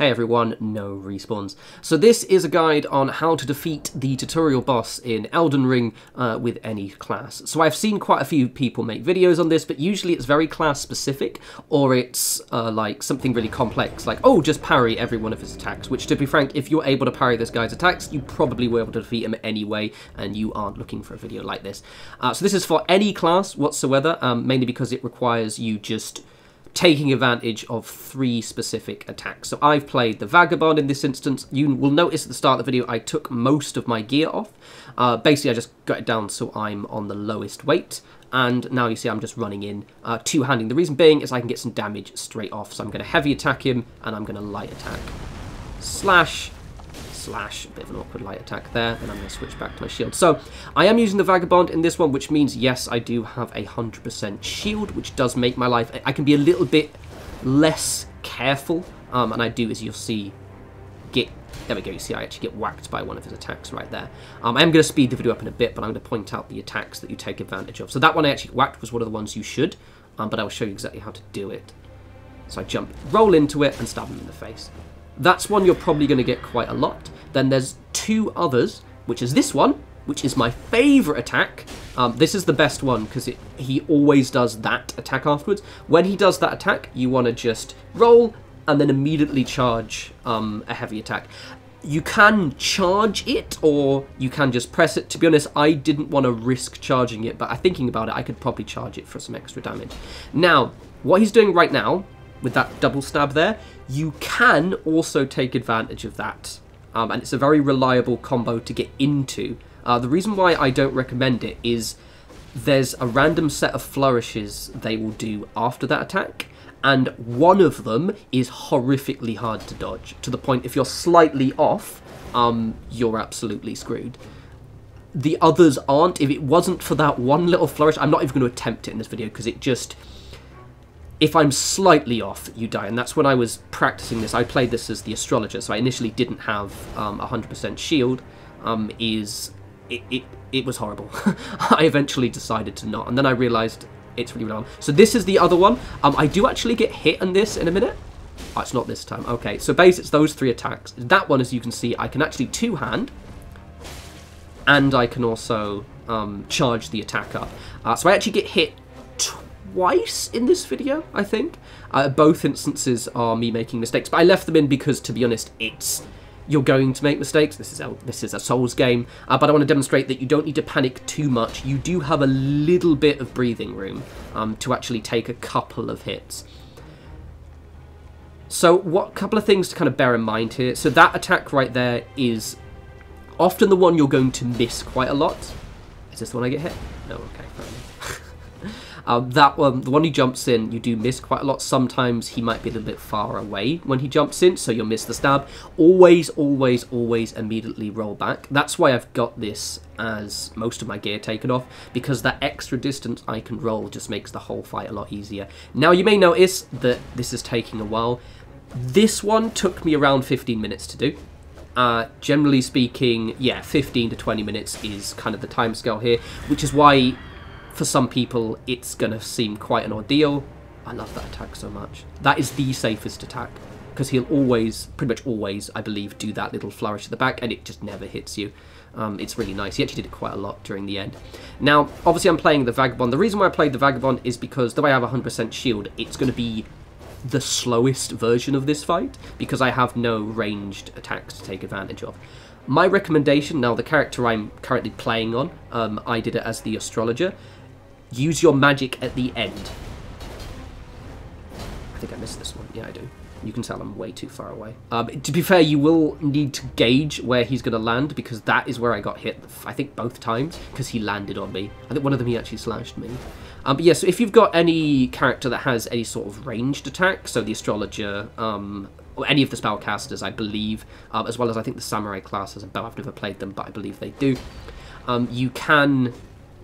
Hey everyone, no respawns. So this is a guide on how to defeat the tutorial boss in Elden Ring uh, with any class. So I've seen quite a few people make videos on this, but usually it's very class specific, or it's uh, like something really complex, like, oh, just parry every one of his attacks, which to be frank, if you're able to parry this guy's attacks, you probably were able to defeat him anyway, and you aren't looking for a video like this. Uh, so this is for any class whatsoever, um, mainly because it requires you just taking advantage of three specific attacks. So I've played the Vagabond in this instance. You will notice at the start of the video I took most of my gear off. Uh, basically I just got it down so I'm on the lowest weight. And now you see I'm just running in uh, two-handing. The reason being is I can get some damage straight off. So I'm going to heavy attack him and I'm going to light attack. Slash, slash, a bit of an awkward light attack there, and I'm going to switch back to my shield. So, I am using the Vagabond in this one, which means, yes, I do have a 100% shield, which does make my life, I can be a little bit less careful, um, and I do, as you'll see, get, there we go, you see I actually get whacked by one of his attacks right there. Um, I am going to speed the video up in a bit, but I'm going to point out the attacks that you take advantage of. So that one I actually whacked was one of the ones you should, um, but I will show you exactly how to do it. So I jump, roll into it, and stab him in the face. That's one you're probably going to get quite a lot. Then there's two others, which is this one, which is my favourite attack. Um, this is the best one because he always does that attack afterwards. When he does that attack, you want to just roll and then immediately charge um, a heavy attack. You can charge it or you can just press it. To be honest, I didn't want to risk charging it, but I thinking about it, I could probably charge it for some extra damage. Now, what he's doing right now with that double stab there, you can also take advantage of that. Um, and it's a very reliable combo to get into. Uh, the reason why I don't recommend it is there's a random set of flourishes they will do after that attack, and one of them is horrifically hard to dodge, to the point if you're slightly off, um, you're absolutely screwed. The others aren't. If it wasn't for that one little flourish, I'm not even going to attempt it in this video because it just if I'm slightly off, you die. And that's when I was practicing this. I played this as the astrologer, so I initially didn't have um, 100% shield. Um, is it, it, it was horrible. I eventually decided to not, and then I realised it's really wrong. So this is the other one. Um, I do actually get hit on this in a minute. Oh, it's not this time. Okay, so basically it's those three attacks. That one, as you can see, I can actually two-hand, and I can also um, charge the attack up. Uh, so I actually get hit twice in this video, I think. Uh, both instances are me making mistakes, but I left them in because, to be honest, it's you're going to make mistakes. This is a, this is a Souls game, uh, but I want to demonstrate that you don't need to panic too much. You do have a little bit of breathing room um, to actually take a couple of hits. So what couple of things to kind of bear in mind here. So that attack right there is often the one you're going to miss quite a lot. Is this the one I get hit? No, okay, um, that one, the one he jumps in, you do miss quite a lot. Sometimes he might be a little bit far away when he jumps in, so you'll miss the stab. Always, always, always immediately roll back. That's why I've got this as most of my gear taken off, because that extra distance I can roll just makes the whole fight a lot easier. Now, you may notice that this is taking a while. This one took me around 15 minutes to do. Uh, generally speaking, yeah, 15 to 20 minutes is kind of the time scale here, which is why for some people, it's going to seem quite an ordeal. I love that attack so much. That is the safest attack because he'll always, pretty much always, I believe, do that little flourish at the back and it just never hits you. Um, it's really nice. He actually did it quite a lot during the end. Now, obviously I'm playing the Vagabond. The reason why I played the Vagabond is because the way I have 100% shield, it's going to be the slowest version of this fight because I have no ranged attacks to take advantage of. My recommendation, now the character I'm currently playing on, um, I did it as the Astrologer, Use your magic at the end. I think I missed this one. Yeah, I do. You can tell I'm way too far away. Um, to be fair, you will need to gauge where he's going to land because that is where I got hit, I think, both times because he landed on me. I think one of them he actually slashed me. Um, but yeah, so if you've got any character that has any sort of ranged attack, so the Astrologer, um, or any of the spellcasters, I believe, um, as well as I think the Samurai class has a bow. I've never played them, but I believe they do. Um, you can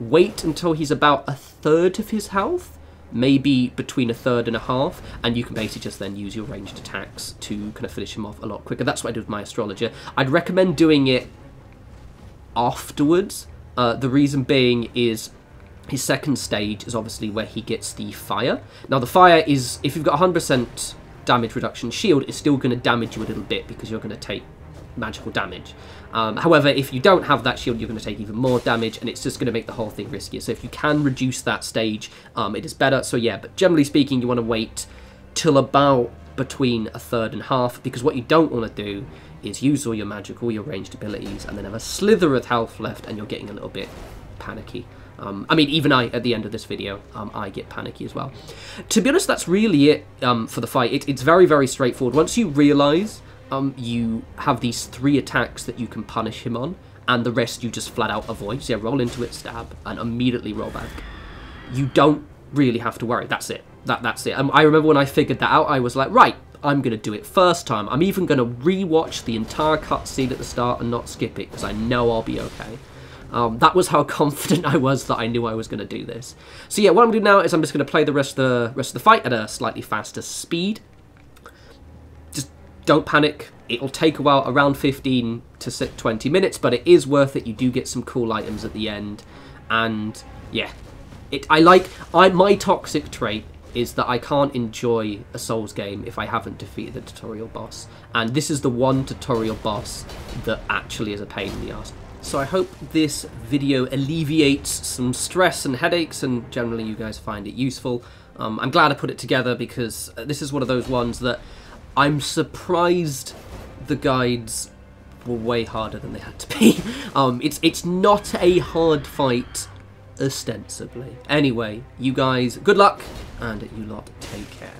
wait until he's about a third of his health, maybe between a third and a half, and you can basically just then use your ranged attacks to kind of finish him off a lot quicker. That's what I did with my astrologer. I'd recommend doing it afterwards. Uh, the reason being is his second stage is obviously where he gets the fire. Now the fire is, if you've got 100% damage reduction shield it's still going to damage you a little bit because you're going to take magical damage. Um, however, if you don't have that shield, you're going to take even more damage, and it's just going to make the whole thing riskier. So if you can reduce that stage, um, it is better. So yeah, but generally speaking, you want to wait till about between a third and half, because what you don't want to do is use all your magic, all your ranged abilities, and then have a slither of health left, and you're getting a little bit panicky. Um, I mean, even I, at the end of this video, um, I get panicky as well. To be honest, that's really it um, for the fight. It, it's very, very straightforward. Once you realise um, you have these three attacks that you can punish him on, and the rest you just flat out avoid. So yeah, roll into it, stab, and immediately roll back. You don't really have to worry. That's it. That That's it. Um, I remember when I figured that out, I was like, right, I'm going to do it first time. I'm even going to re-watch the entire cutscene at the start and not skip it, because I know I'll be okay. Um, that was how confident I was that I knew I was going to do this. So yeah, what I'm going to do now is I'm just going to play the rest of the rest of the fight at a slightly faster speed. Don't panic. It'll take a while, around 15 to 20 minutes, but it is worth it. You do get some cool items at the end, and yeah, it. I like. I my toxic trait is that I can't enjoy a Souls game if I haven't defeated the tutorial boss, and this is the one tutorial boss that actually is a pain in the ass. So I hope this video alleviates some stress and headaches and generally you guys find it useful. Um, I'm glad I put it together because uh, this is one of those ones that I'm surprised the guides were way harder than they had to be. um, it's, it's not a hard fight, ostensibly. Anyway, you guys, good luck, and you lot take care.